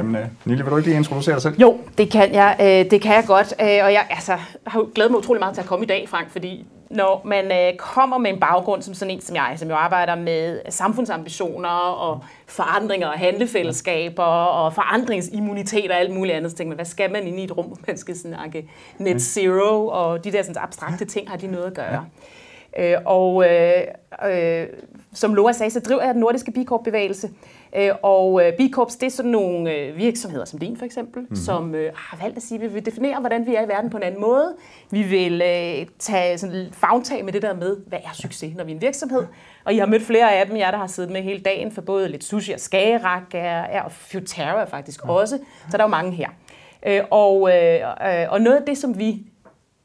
Jamen, uh, Nille, vil du ikke lige introducere dig selv? Jo, det kan jeg, øh, det kan jeg godt, øh, og jeg altså, har jo glædet mig utrolig meget til at komme i dag, Frank, fordi når man øh, kommer med en baggrund som sådan en som jeg, som jo arbejder med samfundsambitioner og forandringer og handlefællesskaber og forandringsimmunitet og alt muligt andet, så tænker man, hvad skal man inde i et rum, hvor man skal snakke net zero, og de der sådan, abstrakte ting har de noget at gøre. Øh, og øh, øh, som Laura sagde, så driver jeg den nordiske bikorpbevægelse, Øh, og øh, B-Corps, det er sådan nogle øh, virksomheder som din for eksempel, mm-hmm. som har valgt at sige, at vi vil definere, hvordan vi er i verden på en anden måde. Vi vil tage sådan fagtag med det der med, hvad er succes, når vi er en virksomhed. Og I har mødt flere af dem, jeg der har siddet med hele dagen, for både lidt sushi og skagerak, er, og Futera faktisk også. Så der er jo mange her. og, og noget af det, som vi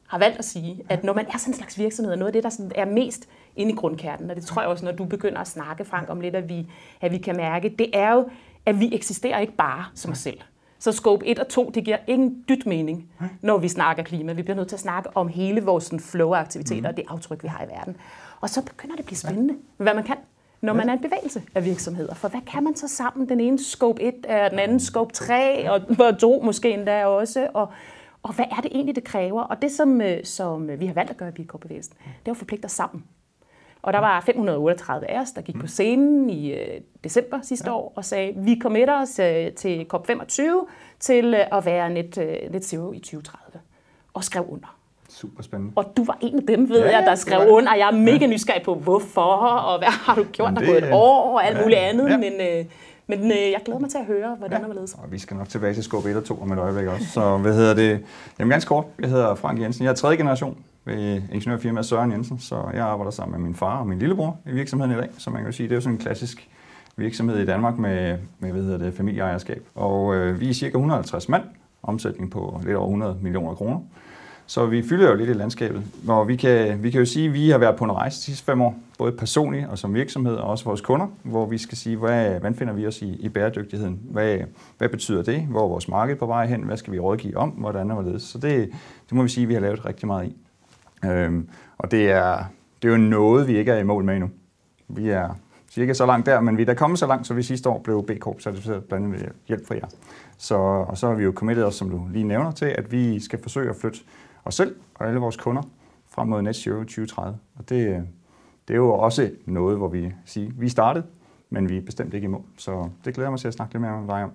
har valgt at sige, at når man er sådan en slags virksomhed, noget af det, der sådan er mest inde i grundkernen, og det tror jeg også, når du begynder at snakke, Frank, om lidt, at vi, at vi kan mærke, det er jo, at vi eksisterer ikke bare som os selv. Så scope 1 og 2, det giver ingen dyt mening, når vi snakker klima. Vi bliver nødt til at snakke om hele vores flow-aktiviteter mm. og det aftryk, vi har i verden. Og så begynder det at blive spændende, hvad man kan, når man er en bevægelse af virksomheder. For hvad kan man så sammen? Den ene scope 1 er den anden scope 3, og 2 måske endda også. Og, og hvad er det egentlig, det kræver? Og det, som, øh, som vi har valgt at gøre i Bikorp-bevægelsen, det er at forpligte os sammen. Og der var 538 af os, der gik på scenen i øh, december sidste ja. år og sagde, vi committer os øh, til COP25 til øh, at være net, øh, net zero i 2030. Og skrev under. Super spændende. Og du var en af dem, ved ja, jeg, der skrev ja. under. Jeg er mega ja. nysgerrig på, hvorfor, og hvad har du gjort der på et år, og alt ja, muligt andet. Ja. Men, øh, men øh, jeg glæder mig til at høre, hvordan ja. det var Og vi skal nok tilbage til skub 1 og 2 om et øjeblik også. Så hvad hedder det? Jamen ganske kort, jeg hedder Frank Jensen. Jeg er tredje generation ved ingeniørfirmaet Søren Jensen, så jeg arbejder sammen med min far og min lillebror i virksomheden i dag. Så man kan sige, det er jo sådan en klassisk virksomhed i Danmark med, med hvad hedder det, familieejerskab. Og øh, vi er cirka 150 mand, omsætning på lidt over 100 millioner kroner. Så vi fylder jo lidt i landskabet, og vi kan, vi kan jo sige, at vi har været på en rejse de sidste fem år, både personligt og som virksomhed, og også vores kunder, hvor vi skal sige, hvad, hvordan finder vi os i, i bæredygtigheden? Hvad, hvad betyder det? Hvor er vores marked på vej hen? Hvad skal vi rådgive om? Hvordan og hvorledes? Så det, det må vi sige, at vi har lavet rigtig meget i. Øhm, og det er, det er jo noget, vi ikke er i mål med endnu. Vi er cirka så langt der, men vi er da kommet så langt, så vi sidste år blev B Corp certificeret blandt andet med hjælp fra jer. Så, og så har vi jo committet os, som du lige nævner, til, at vi skal forsøge at flytte os selv og alle vores kunder frem mod Net Zero 2030. Og det, det er jo også noget, hvor vi siger, vi startede, men vi er bestemt ikke i mål. Så det glæder jeg mig til at snakke lidt mere med dig om.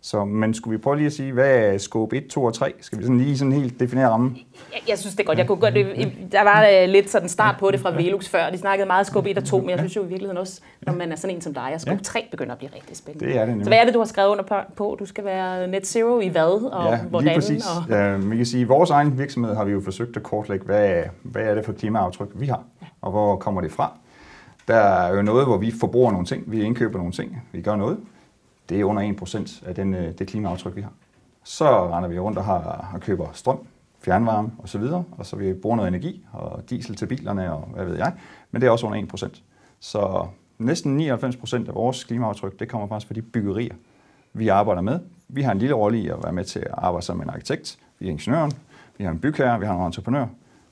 Så, men skulle vi prøve lige at sige, hvad er scope 1, 2 og 3? Skal vi sådan lige sådan helt definere rammen? Jeg, jeg synes det er godt. Jeg kunne godt det, der var uh, lidt sådan start på det fra Velux før. De snakkede meget scope 1 og 2, men jeg synes jo i virkeligheden også, når man er sådan en som dig, at scope 3 begynder at blive rigtig spændende. Det er det Så hvad er det, du har skrevet under på? Du skal være net zero i hvad og ja, hvordan? præcis. Og... Ja, vi kan sige, at i vores egen virksomhed har vi jo forsøgt at kortlægge, hvad, hvad er det for klimaaftryk, vi har, og hvor kommer det fra? Der er jo noget, hvor vi forbruger nogle ting, vi indkøber nogle ting, vi gør noget det er under 1% af den, øh, det klimaaftryk, vi har. Så render vi rundt og har, og køber strøm, fjernvarme osv., og, og så vi bruger noget energi og diesel til bilerne og hvad ved jeg, men det er også under 1%. Så næsten 99% af vores klimaaftryk, det kommer faktisk fra de byggerier, vi arbejder med. Vi har en lille rolle i at være med til at arbejde sammen med en arkitekt, vi er ingeniøren, vi har en bygherre, vi har en entreprenør,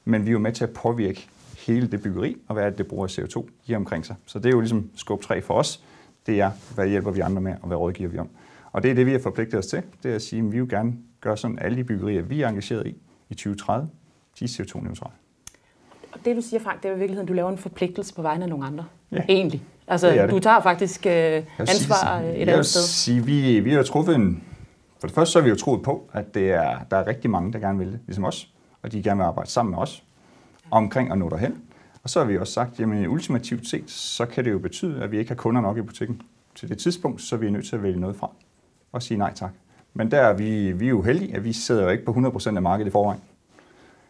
men vi er jo med til at påvirke hele det byggeri, og hvad er det, det bruger CO2 i omkring sig. Så det er jo ligesom scope 3 for os, det er, hvad hjælper vi andre med, og hvad rådgiver vi om. Og det er det, vi har forpligtet os til. Det er at sige, at vi vil gerne gøre sådan, alle de byggerier, vi er engageret i, i 2030, de er CO2-neutrale. Og det, du siger, Frank, det er i virkeligheden, du laver en forpligtelse på vegne af nogle andre. Ja. Egentlig. Altså, det det. du tager faktisk øh, ansvar sige, et andet sted. Sige, vi, vi har truffet en... For det første så har vi jo troet på, at det er, der er rigtig mange, der gerne vil det, ligesom os. Og de gerne vil arbejde sammen med os omkring at nå derhen. Og så har vi også sagt, at ultimativt set, så kan det jo betyde, at vi ikke har kunder nok i butikken til det tidspunkt, så vi er nødt til at vælge noget fra og sige nej tak. Men der er vi, vi er jo heldige, at vi sidder jo ikke på 100% af markedet i forvejen.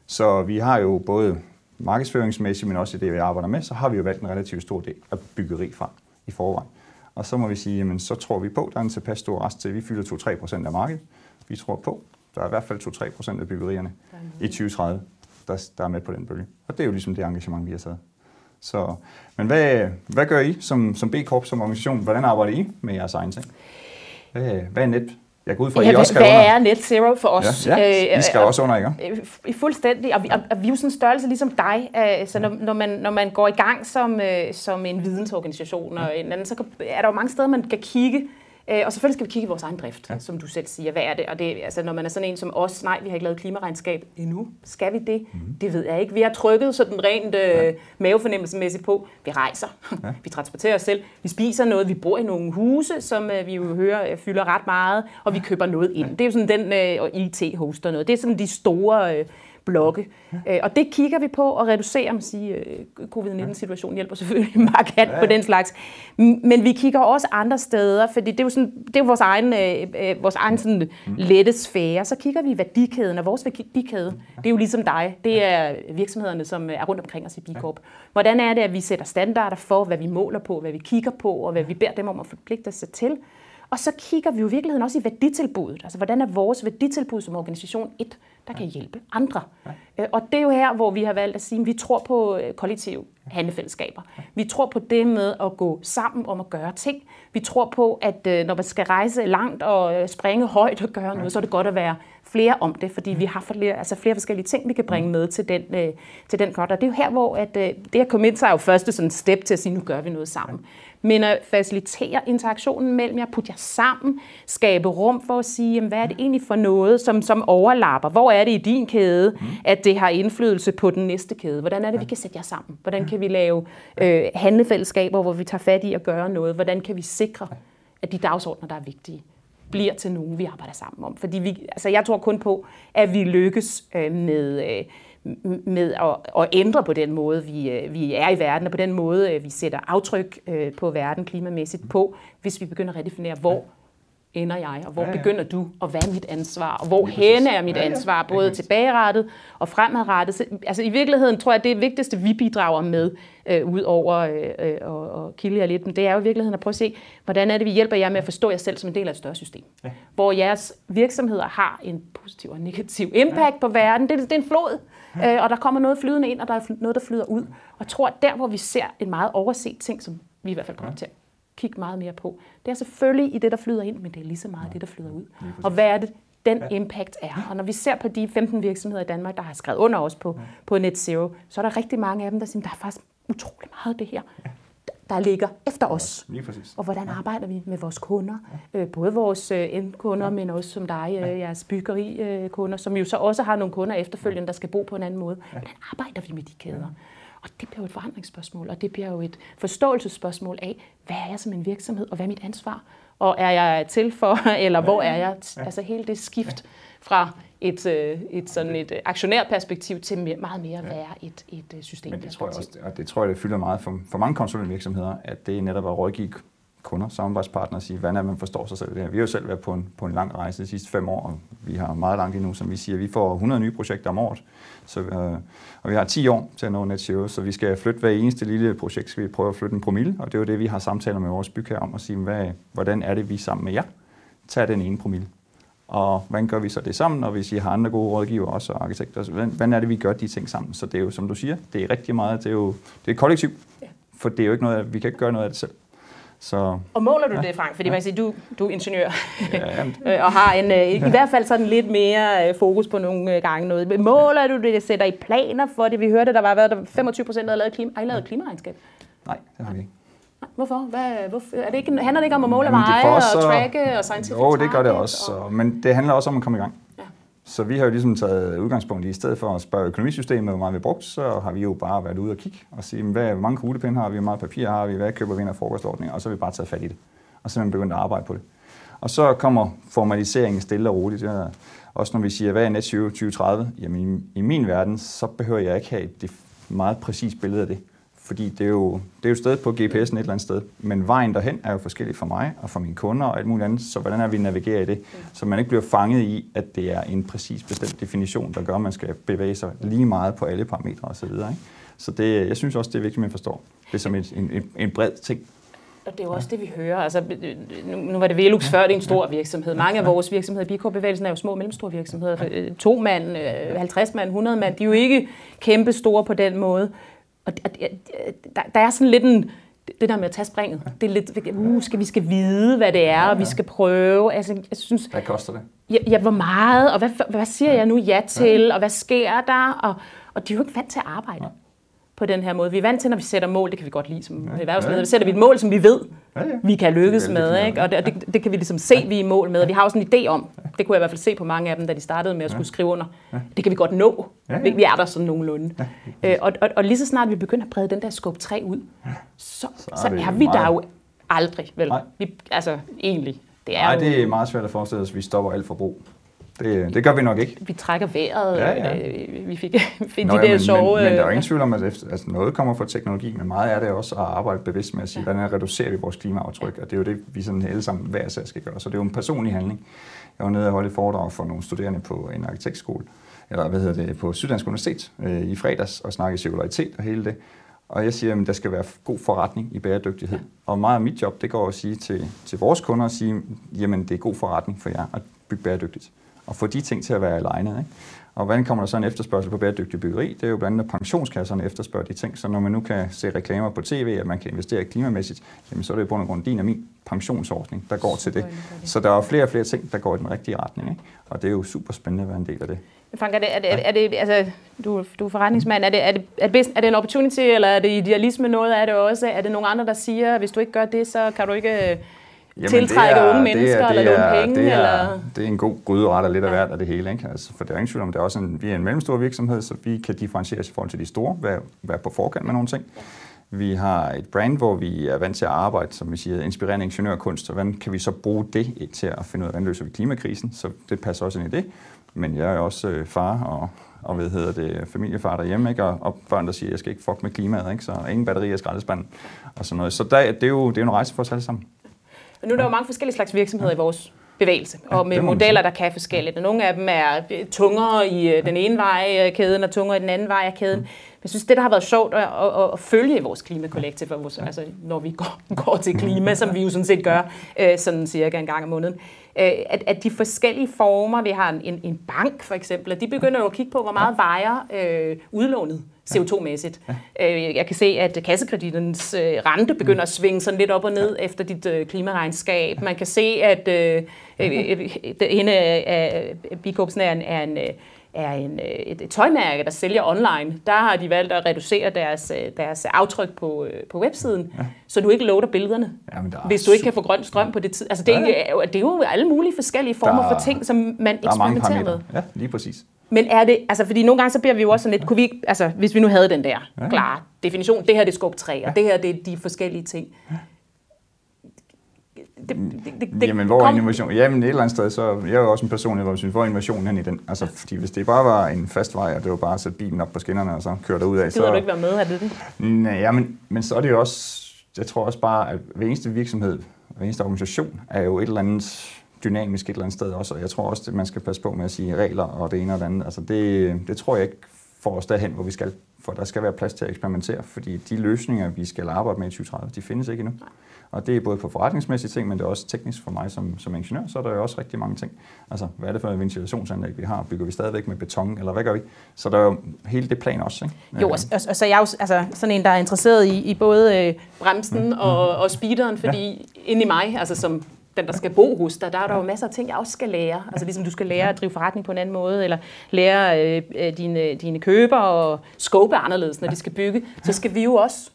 Så vi har jo både markedsføringsmæssigt, men også i det, vi arbejder med, så har vi jo valgt en relativt stor del af byggeri fra i forvejen. Og så må vi sige, jamen så tror vi på, der er en tilpas stor rest til, vi fylder 2-3% af markedet. Vi tror på, der er i hvert fald 2-3% af byggerierne i 2030 der, der er med på den bølge. Og det er jo ligesom det engagement, vi har taget. Så, men hvad, hvad gør I som, som B-Corp, som organisation? Hvordan arbejder I med jeres egen ting? Hvad, hvad er net? Jeg går ud fra, at I også skal hvad under. er net zero for os? Ja, ja. I skal øh, også under, ikke? Øh, fuldstændig. Og vi, og, og vi er jo sådan en størrelse ligesom dig. Øh, så når, når, man, når man går i gang som, øh, som en vidensorganisation og en anden, så er der jo mange steder, man kan kigge Øh, og selvfølgelig skal vi kigge i vores egen drift, ja. som du selv siger. Hvad er det? Og det, altså, når man er sådan en som os, nej, vi har ikke lavet klimaregnskab endnu. Skal vi det? Mm. Det ved jeg ikke. Vi har trykket sådan rent øh, ja. mavefornemmelsesmæssigt på. Vi rejser, ja. vi transporterer os selv, vi spiser noget, vi bor i nogle huse, som øh, vi jo hører øh, fylder ret meget, og vi køber noget ind. Det er jo sådan den, øh, IT-hoster noget. Det er sådan de store... Øh, blokke. Ja. Og det kigger vi på at reducere, man sige, covid-19-situationen hjælper selvfølgelig markant ja, på den slags. Men vi kigger også andre steder, fordi det er jo, sådan, det er jo vores egen, øh, vores egen sådan mm. lette sfære. Så kigger vi i værdikæden, og vores værdikæde, det er jo ligesom dig. Det er virksomhederne, som er rundt omkring os i Bicorp. Hvordan er det, at vi sætter standarder for, hvad vi måler på, hvad vi kigger på, og hvad vi beder dem om at forpligte sig til? Og så kigger vi jo i virkeligheden også i værditilbuddet. Altså, hvordan er vores værditilbud som organisation et, der kan hjælpe andre? Øh, og det er jo her, hvor vi har valgt at sige, at vi tror på øh, kollektive handlefællesskaber. Vi tror på det med at gå sammen om at gøre ting. Vi tror på, at øh, når man skal rejse langt og springe højt og gøre noget, så er det godt at være flere om det, fordi vi har flere, altså flere forskellige ting, vi kan bringe med til den, til den godt. Og det er jo her, hvor at, det at komme ind, så er jo første sådan step til at sige, nu gør vi noget sammen men at facilitere interaktionen mellem jer, putte jer sammen, skabe rum for at sige, jamen, hvad er det egentlig for noget, som, som overlapper? Hvor er det i din kæde, mm. at det har indflydelse på den næste kæde? Hvordan er det, vi kan sætte jer sammen? Hvordan kan vi lave øh, handlefællesskaber, hvor vi tager fat i at gøre noget? Hvordan kan vi sikre, at de dagsordner, der er vigtige, bliver til nogen, vi arbejder sammen om? Fordi vi, altså jeg tror kun på, at vi lykkes øh, med... Øh, med at, at ændre på den måde, vi, øh, vi er i verden, og på den måde, øh, vi sætter aftryk øh, på verden klimamæssigt på, hvis vi begynder at redefinere, hvor ender jeg, og hvor ja, ja. begynder du, og hvad er mit ansvar, og hvor hen er mit ansvar, både tilbagerettet og fremadrettet. Så, altså i virkeligheden tror jeg, at det vigtigste, vi bidrager med, øh, ud over øh, og, og kilde jer lidt, men det er jo i virkeligheden at prøve at se, hvordan er det, vi hjælper jer med at forstå jer selv som en del af et større system. Ja. Hvor jeres virksomheder har en positiv og negativ impact ja. på verden. Det, det er en flod, ja. Øh, og der kommer noget flydende ind, og der er noget, der flyder ud. Og jeg tror, at der, hvor vi ser en meget overset ting, som vi i hvert fald kommer ja. til at kigge meget mere på, det er selvfølgelig i det, der flyder ind, men det er lige så meget ja. det, der flyder ud. Og hvad er det, den ja. impact er. Og når vi ser på de 15 virksomheder i Danmark, der har skrevet under os på, ja. på Net Zero, så er der rigtig mange af dem, der siger, der er faktisk utrolig meget af det her, ja. Der ligger efter os. Lige præcis. Og hvordan arbejder vi med vores kunder? Øh, både vores øh, endkunder, ja. men også som dig, øh, jeres byggerikunder, som jo så også har nogle kunder efterfølgende, der skal bo på en anden måde. Hvordan arbejder vi med de kæder? Og det bliver jo et forandringsspørgsmål, og det bliver jo et forståelsesspørgsmål af, hvad er jeg som en virksomhed, og hvad er mit ansvar? Og er jeg til for, eller hvor er jeg? Altså hele det skift fra et, øh, et, sådan et aktionærperspektiv til meget mere at være et, et øh, system. Men det tror jeg også, og det tror jeg, det fylder meget for, for mange konsulentvirksomheder, at det netop er at rådgive kunder, samarbejdspartnere, sige, hvordan er man forstår sig selv det her. Vi har jo selv været på en, på en lang rejse de sidste fem år, og vi har meget langt endnu, som vi siger. Vi får 100 nye projekter om året, så, øh, og vi har 10 år til at nå net zero, så vi skal flytte hver eneste lille projekt, skal vi prøve at flytte en promille, og det er jo det, vi har samtaler med vores bygherre om, at sige, hvad, hvordan er det, vi sammen med jer tager den ene promille. Og hvordan gør vi så det sammen, og hvis I har andre gode rådgiver, også og arkitekter, så hvordan, hvordan er det, vi gør de ting sammen? Så det er jo, som du siger, det er rigtig meget, det er jo det er kollektiv, for det er jo ikke noget, vi kan ikke gøre noget af det selv. Så, og måler du ja, det, Frank? Fordi ja. man kan sige, du, du er ingeniør ja, øh, og har en, øh, i ja. hvert fald sådan lidt mere øh, fokus på nogle gange noget. Måler du det, sætter I planer for det? Vi hørte, der var været 25 procent, der lavet, klima, har I lavet klimaregnskab? Nej, det har vi ikke. Hvorfor? Hvad, hvorfor? Er det ikke, handler det ikke om at måle veje og tracke og scientific Jo, det gør det også, og... men det handler også om at komme i gang. Så vi har jo ligesom taget udgangspunkt i, i stedet for at spørge økonomisystemet, hvor meget vi brugt, så har vi jo bare været ude og kigge og sige, hvad, hvor mange kuglepinde har vi, hvor meget papir har vi, hvad køber vi ind af frokostordninger, og så har vi bare taget fat i det. Og så vi begyndt at arbejde på det. Og så kommer formaliseringen stille og roligt. Ja, også når vi siger, hvad er net 2030? Jamen i, i min verden, så behøver jeg ikke have et meget præcist billede af det. Fordi det er jo, det er jo stedet på GPS'en et eller andet sted. Men vejen derhen er jo forskellig for mig og for mine kunder og alt muligt andet. Så hvordan er vi navigerer i det? Så man ikke bliver fanget i, at det er en præcis bestemt definition, der gør, at man skal bevæge sig lige meget på alle parametre osv. Så, så det, jeg synes også, det er vigtigt, at man forstår det er som en, en, en bred ting. Og det er jo også det, vi hører. Altså, nu, nu var det Velux før, det er en stor virksomhed. Mange af vores virksomheder, Bikorp-bevægelsen, er jo små og mellemstore virksomheder. To mand, øh, 50 mand, 100 mand, de er jo ikke kæmpe store på den måde. Og der, der er sådan lidt en, det der med at tage springet, det er lidt, uh, skal vi skal vide, hvad det er, og vi skal prøve. Altså, jeg synes, hvad koster det? Ja, ja hvor meget, og hvad, hvad siger jeg nu ja til, og hvad sker der? Og, og de er jo ikke vant til at arbejde. På den her måde. Vi er vant til, når vi sætter mål, det kan vi godt lide som ja. erhvervsledere, ja. sætter vi et mål, som vi ved, Ja, ja. vi kan lykkes med. Ikke? Og det, og det, det kan vi ligesom se, vi er i mål med. Og vi har også en idé om, det kunne jeg i hvert fald se på mange af dem, da de startede med at skulle skrive under. Det kan vi godt nå. Ja, ja. Vi, er der sådan nogenlunde. Øh, og, og, og lige så snart vi begynder at brede den der skub 3 ud, så, så, er så er vi der meget- jo aldrig, vel? Nej. Vi, altså, egentlig. Det er Nej, jo, det er meget svært at forestille os, at vi stopper alt forbrug. Det, det gør vi nok ikke. vi trækker vejret. Ja, ja. øh, Vi fik, fik Nå, de ja, der men, sjove... men, men der er jo øh, ingen tvivl om, at altså noget kommer fra teknologi, men meget er det også at arbejde bevidst med at sige, ja. hvordan reducerer vi vores klimaaftryk, og det er jo det, vi sådan alle sammen hver især skal gøre. Så det er jo en personlig handling. Jeg var nede og holde et foredrag for nogle studerende på en arkitektskole, eller hvad hedder det, på Syddansk Universitet øh, i fredags, og snakke cirkularitet og hele det. Og jeg siger, at der skal være god forretning i bæredygtighed. Og meget af mit job, det går at sige til, til vores kunder, at sige, jamen det er god forretning for jer at bygge bæredygtigt. Og få de ting til at være alignet. Ikke? Og hvordan kommer der så en efterspørgsel på bæredygtig byggeri? Det er jo blandt andet, at pensionskasserne efterspørger de ting. Så når man nu kan se reklamer på tv, at man kan investere klimamæssigt, jamen så er det jo på grund af din og min pensionsordning, der går til det. Så der er flere og flere ting, der går i den rigtige retning. Ikke? Og det er jo super spændende at være en del af det. Frank, er det, er det, er det altså, du, du er forretningsmand, er det, er, det, er, det, er det en opportunity, eller er det idealisme noget af det også? Er det nogle andre, der siger, at hvis du ikke gør det, så kan du ikke øh, tiltrække unge mennesker, eller låne penge? det er, eller? det er en god gryderet og lidt af hvert af det hele. Ikke? Altså, for der er ingen tvivl om, det er også en, vi er en mellemstor virksomhed, så vi kan differentieres i forhold til de store, være, være på forkant med nogle ting. Vi har et brand, hvor vi er vant til at arbejde, som vi siger, inspirerende ingeniørkunst, og hvordan kan vi så bruge det til at finde ud af, hvordan løser vi klimakrisen, så det passer også ind i det. Men jeg er også øh, far og, og hvad hedder det, familiefar derhjemme, ikke? Og, og børn, der siger, jeg skal ikke fuck med klimaet, ikke? så ingen batterier i skraldespanden og sådan noget. Så der, det, er jo, det er jo en rejse for os alle sammen. Og nu er der jo mange forskellige slags virksomheder i vores bevægelse, og med modeller, der kan forskelligt. Og nogle af dem er øh, tungere i øh, den ene vej af kæden, og tungere i den anden vej af kæden. Men jeg synes, det, der har været sjovt at, at, at følge i vores klimakollektiv, altså, når vi går, går til klima, som vi jo sådan set gør, øh, sådan cirka en gang om måneden, øh, at, at de forskellige former, vi har en, en bank for eksempel, at de begynder jo at kigge på, hvor meget vejer øh, udlånet CO2-mæssigt. Øh, Jeg kan se, at kassekreditens øh, rente begynder at svinge sådan lidt op og ned efter dit øh, klimaregnskab. Man kan se, at hende af Bikopsen er en, er en, er en, et, et tøjmærke, der sælger online. Der har de valgt at reducere deres, deres aftryk på, på websiden, ja. så du ikke loader billederne, Jamen, der hvis du ikke kan få grøn strøm på det tid. Altså, det, er, Ja, ja. det er jo alle mulige forskellige former Der for ting, som man er eksperimenterer med. Ja, lige præcis. Men er det, altså fordi nogle gange så bliver vi jo også sådan lidt, kunne vi altså hvis vi nu havde den der ja. klare definition, det her det er skub 3, og det her det er de forskellige ting. Det, det, det, det Jamen, hvor er innovation? Jamen, et eller andet sted, så jeg er jo også en person, hvor synes, hvor er innovationen hen i den? Altså, fordi hvis det bare var en fast vej, og det var bare at sætte bilen op på skinnerne, og så køre derud af, Gider så... du ikke være med, er det det? Nej, ja, men, men så er det jo også, jeg tror også bare, at hver eneste virksomhed, hver eneste organisation, er jo et eller andet dynamisk et eller andet sted også, og jeg tror også, at man skal passe på med at sige regler og det ene og det andet. Altså det, det tror jeg ikke får os derhen, hvor vi skal, for der skal være plads til at eksperimentere, fordi de løsninger, vi skal arbejde med i 2030, de findes ikke endnu. Og det er både på forretningsmæssige ting, men det er også teknisk for mig som, som ingeniør, så er der jo også rigtig mange ting. Altså, hvad er det for et ventilationsanlæg, vi har? Bygger vi stadigvæk med beton, eller hvad gør vi? Så der er jo hele det plan også, ikke? Jo, og, og, og så er jeg jo altså, sådan en, der er interesseret i, i både øh, bremsen og, og speederen, fordi ja. inde i mig, altså som den, der skal bo hos dig, der er der jo masser af ting, jeg også skal lære. Altså ligesom du skal lære at drive forretning på en anden måde, eller lære øh, øh, dine, dine køber og scope anderledes, når de skal bygge. Så skal vi jo også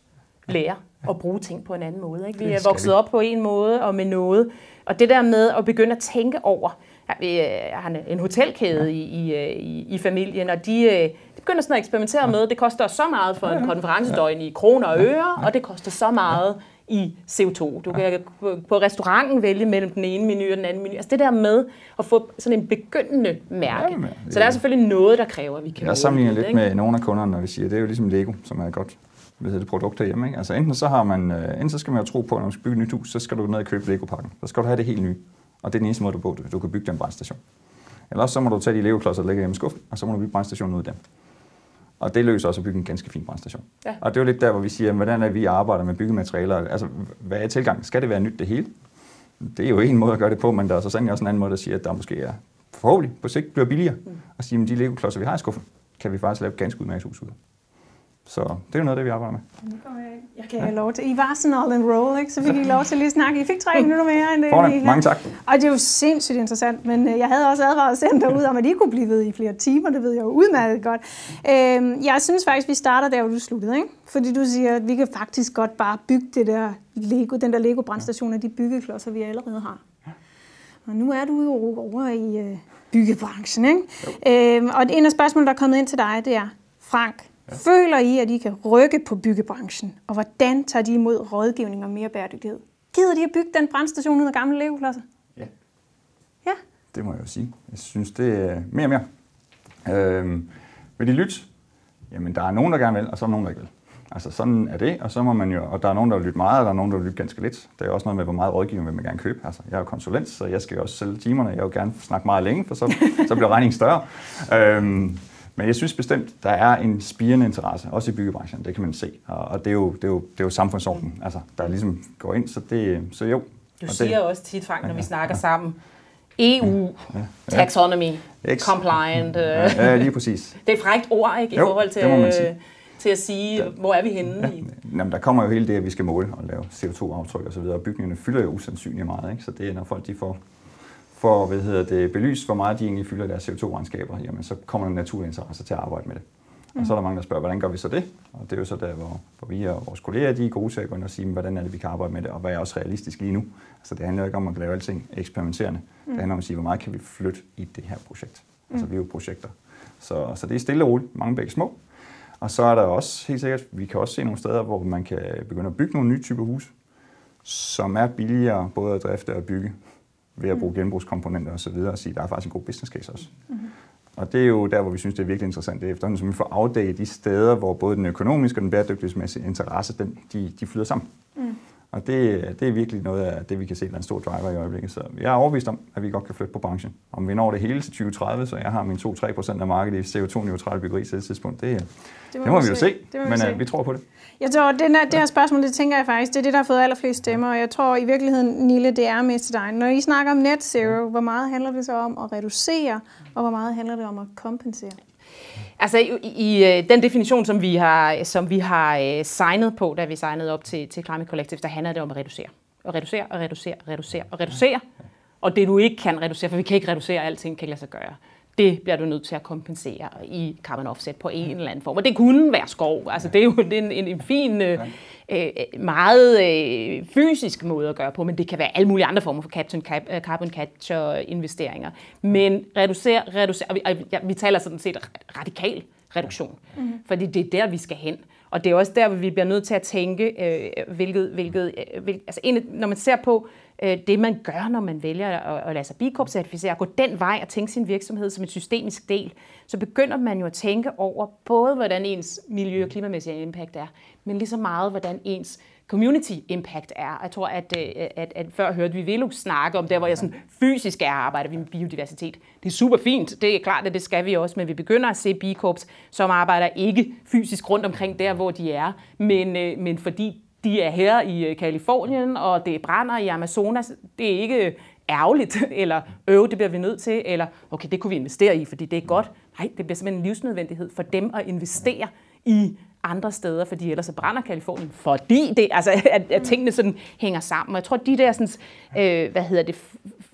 lære at bruge ting på en anden måde. Ikke? Vi er vokset op på en måde og med noget. Og det der med at begynde at tænke over, vi øh, har en- hotelkæde i, i, øh, i, i familien, og de, de begynder sådan at eksperimentere med, det koster så meget for en konferencedøgn i kroner og øre, og det koster så meget i CO2. Du kan på- på restauranten vælge mellem den ene menu og den anden menu. Altså det der med at få sådan en begyndende mærke. Jamen, Så der er selvfølgelig noget, der kræver, at vi kan Jeg sammenligner lidt ikke? med nogle af kunderne, når vi siger, det er jo ligesom Lego, som er godt hvad hedder det, produkt herhjemme. Ikke? Altså enten så har man, øh, enten så skal man jo tro på, at når man skal bygge et nyt hus, så skal du ned og købe Lego-pakken. Så skal du have det helt nye. Og det er den eneste måde, du, på, du kan bygge den brandstation. Eller også så må du tage de Lego-klodser, der ligger hjemme i skuffen, og så må du bygge brandstationen ud af dem. Og det løser også at bygge en ganske fin brandstation. Ja. Og det er jo lidt der, hvor vi siger, hvordan er vi arbejder med byggematerialer? Altså, hvad er tilgang? Skal det være nyt det hele? Det er jo en måde at gøre det på, men der er så sandelig også en anden måde, der siger, at der måske er forhåbentlig på sigt bliver billigere. Og sige, at de Lego-klodser, vi har i skuffen, kan vi faktisk lave et ganske udmærket hus ud af. Så det er jo noget af det, vi arbejder med. Jeg kan have lov til. I var sådan all and roll, ikke? så fik I lov til lige at snakke. I fik tre minutter mere end det. Fornemt. lige- Mange tak. Og det er jo sindssygt interessant, men øh, jeg havde også advaret sendt derude om, at I kunne blive ved i flere timer, det ved jeg jo udmærket godt. Øh, jeg synes faktisk, vi starter der, hvor du sluttede, ikke? Fordi du siger, at vi kan faktisk godt bare bygge det der Lego, den der Lego-brandstation af de byggeklodser, vi allerede har. Og nu er du jo over i øh, byggebranchen, ikke? Øh, og en af spørgsmålene, der er kommet ind til dig, det er, Frank, ja. føler I, at I kan rykke på byggebranchen? Og hvordan tager de imod rådgivning og mere bæredygtighed? Gider de at bygge den brandstation ud af gamle Lego-klodser? Ja. Ja. Det må jeg jo sige. Jeg synes, det er mere og mere. Øhm, vil de lytte? Jamen, der er nogen, der gerne vil, og så er der nogen, der ikke vil. Altså, sådan er det, og så må man jo, og der er nogen, der vil lytte meget, og der er nogen, der vil lytte ganske lidt. Det er jo også noget med, hvor meget rådgivning vil man gerne købe. Altså, jeg er jo konsulent, så jeg skal jo også sælge timerne. Jeg vil gerne snakke meget længe, for så, så bliver regningen større. Øhm, men jeg synes bestemt, der er en spirende interesse, også i byggebranchen, det kan man se. Og, og det, er jo, det, er jo, det er jo samfundsordenen, altså, der ligesom går ind, så, det, så jo. Du og siger det, også tit, Frank, når vi snakker sammen, EU, taxonomy, Ex- compliant. øh, Ja, lige præcis. Det er et frækt ord, ikke? I Jo, forhold til, det må man sige. til at sige, hvor er vi henne i Jamen, der kommer jo hele det, at vi skal måle og lave CO2-aftryk og så videre. Bygningerne fylder jo usandsynligt meget, ikke? Så det er, når folk de får, for hvad hedder det, belyst, hvor meget de egentlig fylder deres CO2-regnskaber, jamen så kommer der naturlig interesse til at arbejde med det. Og så er der mange, der spørger, hvordan gør vi så det? Og det er jo så der, hvor, hvor vi og vores kolleger de er gode til at gå ind og sige, hvordan er det, vi kan arbejde med det, og hvad er også realistisk lige nu. Altså det handler jo ikke om at lave alting eksperimenterende. Det handler om at sige, hvor meget kan vi flytte i det her projekt. Altså vi er jo projekter. Så, så det er stille og roligt, mange begge små. Og så er der også helt sikkert, vi kan også se nogle steder, hvor man kan begynde at bygge nogle nye typer hus, som er billigere både at drifte og bygge ved at bruge genbrugskomponenter osv. og sige, der er faktisk en god business case også. Mm-hmm. Og det er jo der, hvor vi synes, det er virkelig interessant. Det er efterhånden, som vi får afdækket de steder, hvor både den økonomiske og den bæredygtighedsmæssige interesse, den, de, de flyder sammen. Mm. Og det, det er virkelig noget af det, vi kan se, der er en stor driver i øjeblikket. Så jeg er overbevist om, at vi godt kan flytte på branchen. Om vi når det hele til 2030, så jeg har min 2-3 procent af markedet i CO2-neutrale byggeri til det tidspunkt, det, det, det må vi jo se. Det må vi Men se. øh, vi tror på det. Jeg tror, det, her, det her spørgsmål, det tænker jeg faktisk, det er det, der har fået allerflest stemmer. Og jeg tror i virkeligheden, Nille, det er mest til dig. Når I snakker om net zero, hvor meget handler det så om at reducere, og hvor meget handler det om at kompensere? Altså i, i øh, den definition, som vi har, som vi har øh, signet på, da vi signede op til, til Climate Collective, der handler det om at reducere. Og reducere, og reducere, reducere, og reducere. Og det du ikke kan reducere, for vi kan ikke reducere alting, kan lade sig gøre. Det bliver du nødt til at kompensere i carbon offset på en eller anden form. Og det kunne være skov. Altså det er jo en, en, en fin, øh, øh, meget øh, fysisk måde at gøre på, men det kan være alle mulige andre former for caption, cap, øh, carbon capture investeringer. Men reducere, reducere, og vi, og ja, vi taler sådan set radikal reduktion, mm-hmm. fordi det er der, vi skal hen. Og det er også der, hvor vi bliver nødt til at tænke, øh, hvilket, hvilket, øh, hvil, altså en, når man ser på øh, det, man gør, når man vælger at, at lade sig B Corp-certificere, gå den vej og tænke sin virksomhed som en systemisk del, så begynder man jo at tænke over både, hvordan ens miljø- og klimamæssige impact er, men lige så meget, hvordan ens community impact er. Jeg tror, at, øh, at, at før hørte vi Velux snakke om der, hvor jeg sådan fysisk er arbejder vi med biodiversitet. Det er super fint, det er klart, at det skal vi også, men vi begynder at se B Corps, som arbejder ikke fysisk rundt omkring der, hvor de er, men, øh, men fordi de er her i øh, Kalifornien, og det brænder i Amazonas, det er ikke ærgerligt, eller øv, det bliver vi nødt til, eller okay, det kunne vi investere i, fordi det er godt. Nej, det bliver simpelthen en livsnødvendighed for dem at investere i andre steder, fordi ellers så brænder Kalifornien, fordi det, altså, at, at tingene sådan hænger sammen. Og jeg tror, de der sådan, øh, hvad hedder det,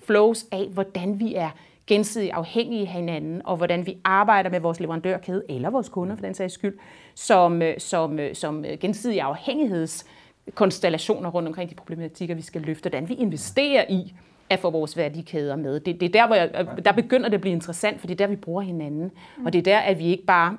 flows af, hvordan vi er gensidigt afhængige af hinanden, og hvordan vi arbejder med vores leverandørkæde, eller vores kunder for den sags skyld, som, som, som øh, øh afhængigheds afhængighedskonstellationer rundt omkring de problematikker, vi skal løfte, hvordan vi investerer i at få vores værdikæder med. Det, det er der, hvor jeg, der begynder det at blive interessant, for det er der, vi bruger hinanden. Og det er der, at vi ikke bare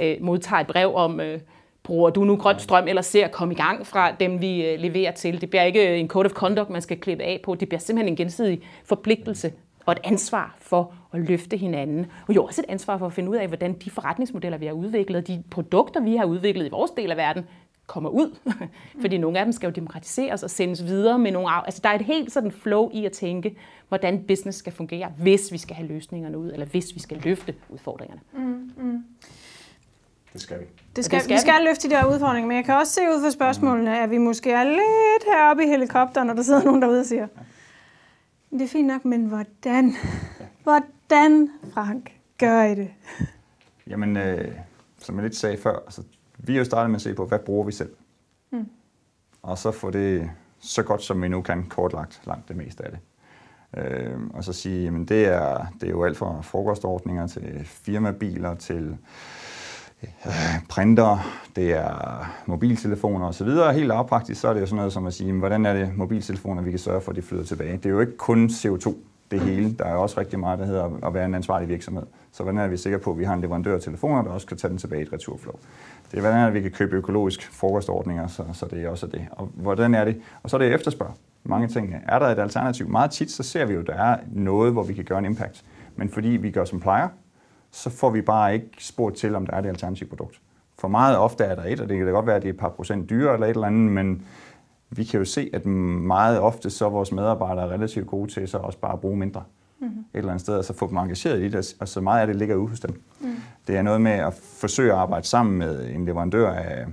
øh, modtager et brev om, øh, bruger du nu grøn strøm, eller ser komme i gang fra dem, vi øh, leverer til. Det bliver ikke en code of conduct, man skal klippe af på. Det bliver simpelthen en gensidig forpligtelse og et ansvar for at løfte hinanden. Og jo også et ansvar for at finde ud af, hvordan de forretningsmodeller, vi har udviklet, de produkter, vi har udviklet i vores del af verden, kommer ud. Fordi nogle af dem skal jo demokratiseres og sendes videre med nogle... af- Altså der er et helt sådan flow i at tænke, hvordan business skal fungere, hvis vi skal have løsningerne ud, eller hvis vi skal løfte udfordringerne. Det skal vi. Det skal, det skal vi skal løfte de der udfordringer, men jeg kan også se ud fra spørgsmålene, at vi måske er lidt heroppe i helikopteren, når der sidder nogen derude og siger, det er fint nok, men hvordan? Hvordan, Frank, gør I det? Jamen, øh, som jeg lidt sagde før, altså, Vi er jo startet med at se på, hvad bruger vi selv? Mm. Og så få det så godt, som vi nu kan kortlagt langt det meste af det. Øh, og så sige, jamen det er, det er jo alt fra frokostordninger til firmabiler til øh, printer, det er mobiltelefoner osv. Helt lavpraktisk, så er det jo sådan noget som at sige, hvordan er det mobiltelefoner, vi kan sørge for, at de flyder tilbage. Det er jo ikke kun CO2, det hele. Der er også rigtig meget, der hedder at være en ansvarlig virksomhed. Så hvordan er vi sikre på, at vi har en leverandør af telefoner, der også kan tage den tilbage i et returflow? Det er, hvordan er det, vi kan købe økologisk frokostordninger, så, så det er også det. Og hvordan er det? Og så er det efterspørg. Mange ting. Er der et alternativ? Meget tit, så ser vi jo, at der er noget, hvor vi kan gøre en impact. Men fordi vi gør som plejer, så får vi bare ikke spurgt til, om der er det alternative produkt. For meget ofte er der et, og det kan da godt være, at det er et par procent dyrere eller et eller andet, men vi kan jo se, at meget ofte så er vores medarbejdere relativt gode til så også bare at bruge mindre mm-hmm. et eller andet sted, og så få dem engageret i det, og så meget af det ligger ude hos dem. Mm. Det er noget med at forsøge at arbejde sammen med en leverandør af,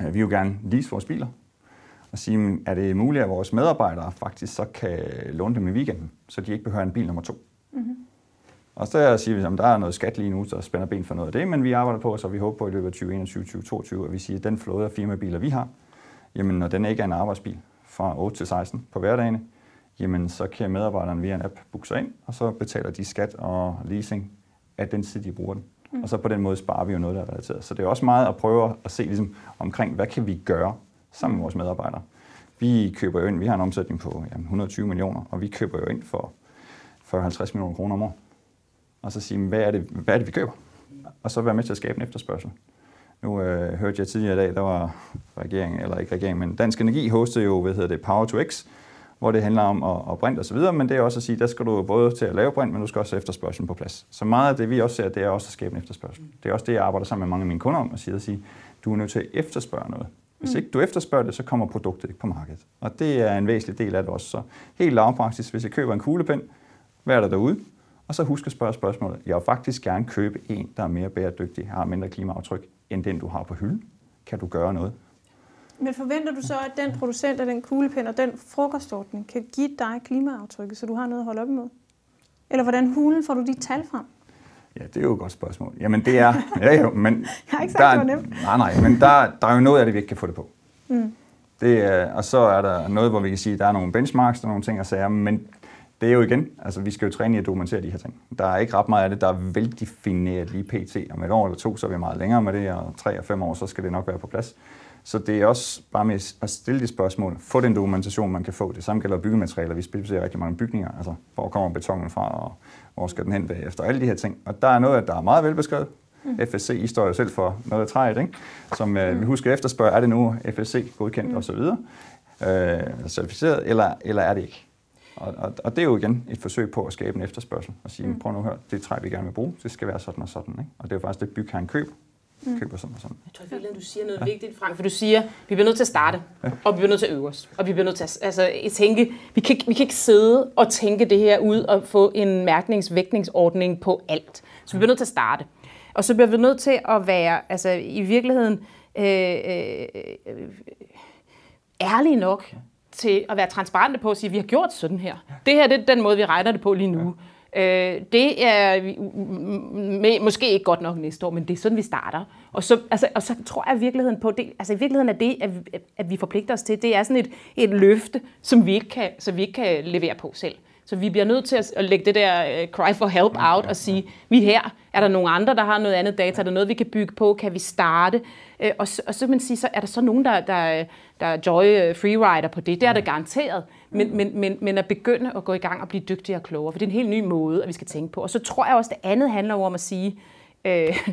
vi vil jo gerne lease vores biler, og sige, er det muligt, at vores medarbejdere faktisk så kan låne dem i weekenden, så de ikke behøver en bil nummer to. Mm-hmm. Og så siger vi, at der er noget skat lige nu, der spænder ben for noget af det, men vi arbejder på, så vi håber på i løbet af 2021-2022, at vi siger, at den flåde af firmabiler, vi har, jamen når den ikke er en arbejdsbil fra 8 til 16 på hverdagene, jamen så kan medarbejderen via en app booke sig ind, og så betaler de skat og leasing af den tid, de bruger den. Mm. Og så på den måde sparer vi jo noget, der er relateret. Så det er også meget at prøve at se ligesom, omkring, hvad kan vi gøre sammen med vores medarbejdere. Vi køber jo ind, vi har en omsætning på jamen, 120 millioner, og vi køber jo ind for 40-50 millioner kroner om året. Og så sige, hvad er, det, hvad er det, vi køber? Og så være med til at skabe en efterspørgsel. Nu øh, hørte jeg tidligere i dag, der var regeringen, eller ikke regeringen, men Dansk Energi hostede jo, hvad hedder det, Power to X, hvor det handler om at, at brinte osv., men det er også at sige, der skal du både til at lave brint, men du skal også have efterspørgselen på plads. Så meget af det, vi også ser, det er også at skabe en efterspørgsel. Det er også det, jeg arbejder sammen med mange af mine kunder om, at sige, at sige du er nødt til at efterspørge noget. Hvis mm. ikke du efterspørger det, så kommer produktet ikke på markedet. Og det er en væsentlig del af det også. Så helt lavpraktisk, hvis jeg køber en kuglepen, hvad er der derude? Og så husk at spørge spørgsmålet. Jeg vil faktisk gerne købe en, der er mere bæredygtig, har mindre klimaaftryk, end den, du har på hylden. Kan du gøre noget? Men forventer du så, at den producent af den kuglepen og den frokostordning kan give dig klimaaftrykket, så du har noget at holde op imod? Eller hvordan hulen får du de tal frem? Ja, det er jo et godt spørgsmål. Jamen det er, ja jo, men... Jeg har ikke sagt, der, det var nemt. Nej, nej, men der, der er jo noget af det, vi ikke kan få det på. Mm. Det er, og så er der noget, hvor vi kan sige, at der er nogle benchmarks, der er nogle ting at sige, men det er jo igen, altså vi skal jo træne i at dokumentere de her ting. Der er ikke ret meget af det, der er veldefineret lige pt. Om et år eller to, så er vi meget længere med det, og tre og fem år, så skal det nok være på plads. Så det er også bare med at stille de spørgsmål, få den dokumentation, man kan få. Det samme gælder byggematerialer. Vi specificerer rigtig mange bygninger, altså hvor kommer betonen fra, og hvor skal den hen bagefter, alle de her ting. Og der er noget, der er meget velbeskrevet. Mm. FSC, I står jo selv for noget af træet, ikke? som øh, vi husker efterspørge, er det nu FSC godkendt mm. osv., øh, certificeret, eller, eller er det ikke? Og, og, og det er jo igen et forsøg på at skabe en efterspørgsel og sige, mm. prøv nu at høre, det træ vi gerne vil bruge, det skal være sådan og sådan. Ikke? Og det er jo faktisk det, bygherren køber mm. køber sådan og sådan. Jeg tror virkelig, du siger noget ja. vigtigt, Frank, for du siger, vi bliver nødt til at starte, ja. og vi bliver nødt til at øve os, og vi bliver nødt til at altså, tænke, vi kan, vi kan ikke sidde og tænke det her ud og få en mærkningsvægtningsordning på alt. Så vi bliver nødt til at starte. Og så bliver vi nødt til at være, altså i virkeligheden, øh, øh, ærlige nok til at være transparente på at sige, at vi har gjort sådan her. Det her det er den måde, vi regner det på lige nu. Øh, det er med, måske ikke godt nok næste år, men det er sådan, vi starter. Og så, altså, og så tror jeg i virkeligheden på, det, altså i virkeligheden er det, at, at vi forpligter os til, det er sådan et, et løfte, som vi, ikke kan, så vi ikke kan levere på selv. Så vi bliver nødt til at, at lægge det der uh, cry for help out og sige, vi er her. Er der nogen andre, der har noget andet data? Er der noget, vi kan bygge på? Kan vi starte? Uh, og, og så, man sige, så er der så nogen, der, der, der er joy øh, freerider på det. Det er det garanteret. Men, men, men, men at begynde at gå i gang og blive dygtigere og klogere, for det er en helt ny måde, at vi skal tænke på. Og så tror jeg også, det andet handler om at sige, øh,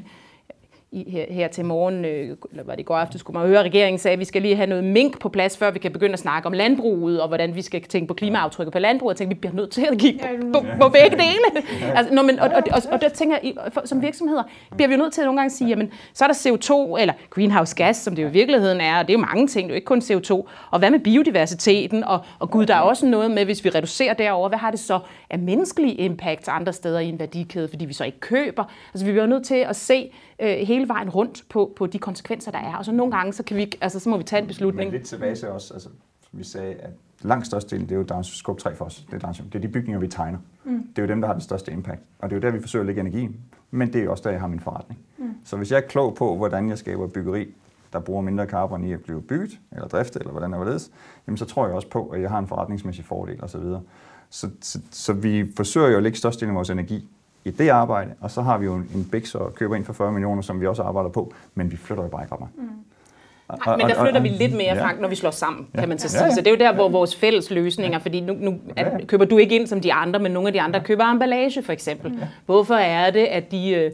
i, her, her til morgen, øh, eller var det i går aften, skulle man høre, at regeringen sagde, at vi skal lige have noget mink på plads, før vi kan begynde at snakke om landbruget, og hvordan vi skal tænke på klimaaftrykket på landbruget. Jeg tænkte, vi bliver nødt til at kigge på, på, på begge dele. Altså, når man, og, og, og, og der tænker jeg, som virksomheder, bliver vi nødt til at nogle gange sige, jamen, så er der CO2, eller greenhouse gas, som det jo i virkeligheden er, og det er jo mange ting, det er jo ikke kun CO2. Og hvad med biodiversiteten? Og, og gud, der er også noget med, hvis vi reducerer derover, hvad har det så af menneskelige impact andre steder i en værdikæde, fordi vi så ikke køber? Altså, vi bliver nødt til at se øh, hele vejen rundt på, på de konsekvenser, der er. Og så nogle gange, så, kan vi, altså, så må vi tage en beslutning. Men lidt tilbage til os, altså, vi sagde, at langt størstedelen, det er jo er skub 3 for os. Det er, det er de bygninger, vi tegner. Mm. Det er jo dem, der har den største impact. Og det er jo der, vi forsøger at lægge energi. Men det er også der, jeg har min forretning. Mm. Så hvis jeg er klog på, hvordan jeg skaber byggeri, der bruger mindre carbon i at blive bygget, eller driftet, eller hvordan det ledes, jamen så tror jeg også på, at jeg har en forretningsmæssig fordel osv. Så, så, så, så vi forsøger jo at lægge størstedelen af vores energi i det arbejde, og så har vi jo en bix og køber ind for 40 millioner, som vi også arbejder på, men vi flytter jo bare ikke ret meget. Mm. Nej, men der flytter vi lidt mere, ja. Frank, når vi slår sammen, Ja. kan man så Ja, sige. ja. Så det er jo der, hvor vores fælles løsninger, fordi nu, nu at, Ja, ja. køber du ikke ind som de andre, men nogle af de andre køber emballage, for eksempel. Hvorfor er det, at de øh,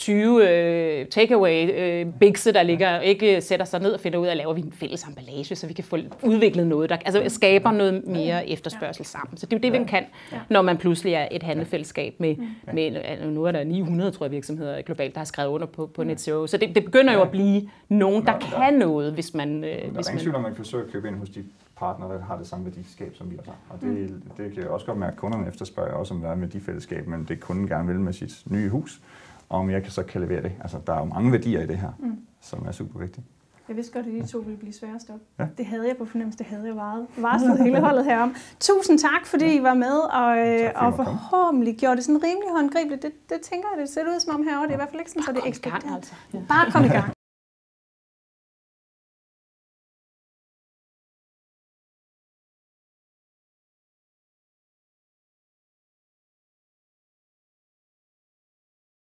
20 øh, takeaway øh, der ligger, ikke sætter sig ned og finder ud af, at laver vi en fælles emballage, så vi kan få udviklet noget, der altså, skaber noget mere efterspørgsel sammen. Så det er jo det, man kan, når man pludselig er et handlefællesskab med, med øh, nu er der 900, tror jeg, virksomheder globalt, der har skrevet under på, på Net Zero. Så det, det begynder jo at blive nogen, der kan noget, hvis man... Øh, Der er hvis ingen man tvivl man forsøger at købe ind hos de partnere, der har det samme værdiskab, som vi også har. Og det, det kan jeg også godt mærke, at kunderne efterspørger også, om der er med de fællesskab, men det kunden gerne vil med sit nye hus, og om jeg kan så kan levere det. Altså, der er jo mange værdier i det her, mm. som er super vigtige. Jeg vidste godt, at de to ville blive svære at stoppe. Ja. Det havde jeg på fornemmelse, det havde jeg varet. varslet hele holdet herom. Tusind tak, fordi I var med, og, øh, fordi I og forhåbentlig gjorde det sådan rimelig håndgribeligt. Det, det tænker jeg, det ser ud som om herovre. Det er i hvert fald ikke sådan, så det er ekspederet. altså. Ja. Bare kom i gang.